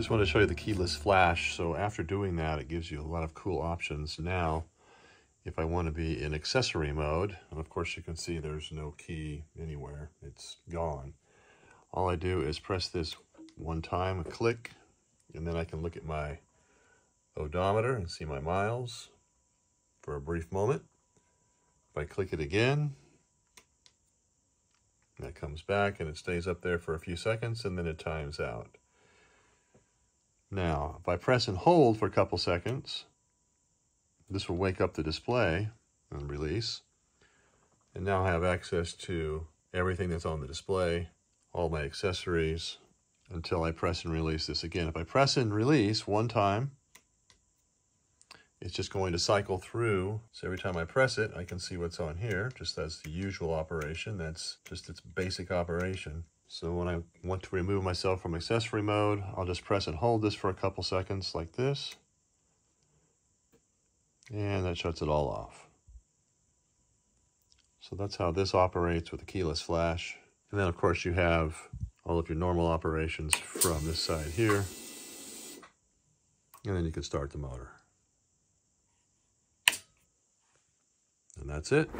just want to show you the keyless flash. So after doing that, it gives you a lot of cool options. Now, if I want to be in accessory mode, and of course you can see there's no key anywhere. It's gone. All I do is press this one time, a click, and then I can look at my odometer and see my miles for a brief moment. If I click it again, that comes back and it stays up there for a few seconds and then it times out. Now, if I press and hold for a couple seconds, this will wake up the display and release. And now I have access to everything that's on the display, all my accessories, until I press and release this again. If I press and release one time, it's just going to cycle through. So every time I press it, I can see what's on here, just as the usual operation. That's just its basic operation. So when I want to remove myself from accessory mode, I'll just press and hold this for a couple seconds like this. And that shuts it all off. So that's how this operates with a keyless flash. And then of course you have all of your normal operations from this side here. And then you can start the motor. that's it.